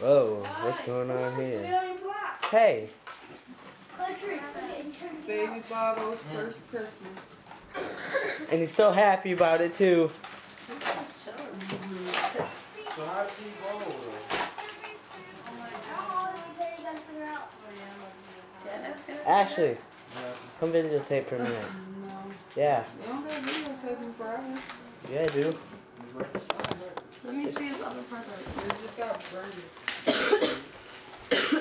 Whoa, what's going on here? Hey, Baby Bobo's first Christmas. and he's so happy about it too. So how did he go? Ashley, come videotape for a minute. Yeah, You don't have videotaping forever. yeah, I do. Let me see his other present. You just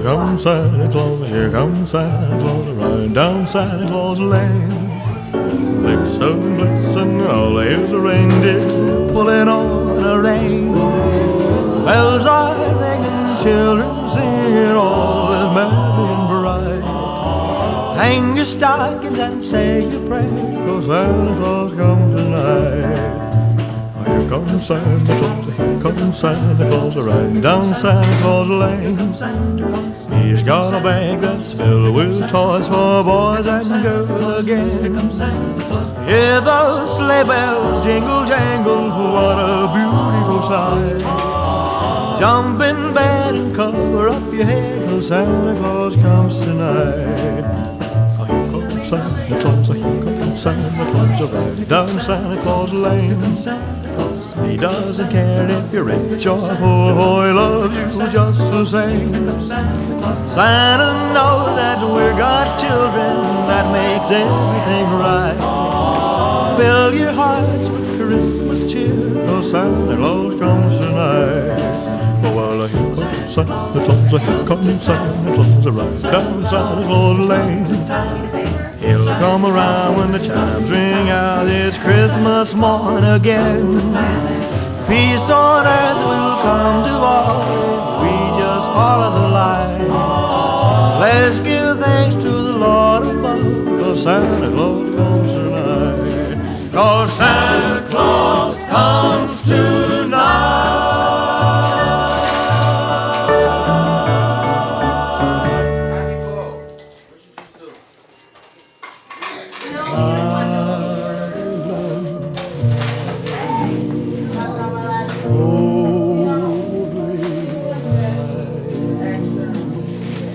Here comes Santa Claus, here comes Santa Claus, riding down Santa Claus Lane. Blitzen, blitzen, all here's a reindeer pulling on a rein. Bells are ringing, children it all is merry and bright. Hang your stockings and say your prayers, 'cause Santa Claus comes comes Santa Claus, here comes Santa Claus, riding down Santa Claus Lane. He's got a bag that's filled with toys for boys and girls again. Hear those sleigh bells jingle jangle, what a beautiful sight. Jump in bed and cover up your head, 'cause Santa Claus comes tonight. Santa Claus, riding down Santa Claus Lane. He doesn't care if you're rich or poor, he loves you just the same. Santa knows that we're God's children, that makes everything right. Fill your hearts with Christmas cheer, cause Santa Claus comes tonight. Santa Claus, here comes Santa Claus, right down Santa Claus Lane. He'll come around when the chimes ring out. It's Christmas morn again. Peace on earth will come to all if we just follow the light. Let's give thanks to the Lord above, cause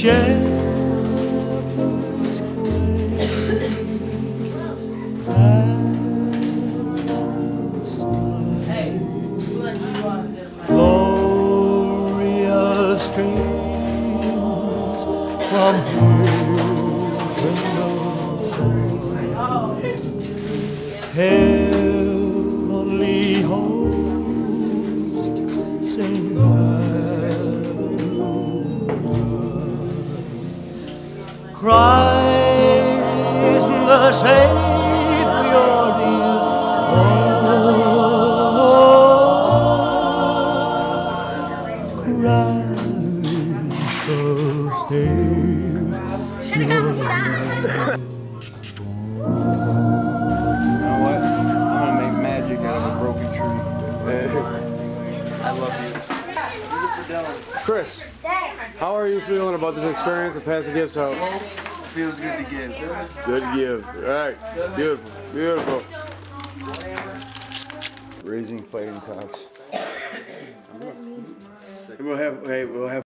Shepherds and smile. Glorious screams from heavenly the Should have gone south. You know what? I'm gonna make magic out of a broken tree. I love you. Use it for Dylan. Chris, how are you feeling about this experience of passing gifts out? Feels good to give. Good to give. All right. Beautiful. Beautiful. Raising fighting cocks. And we'll have, hey, we'll have.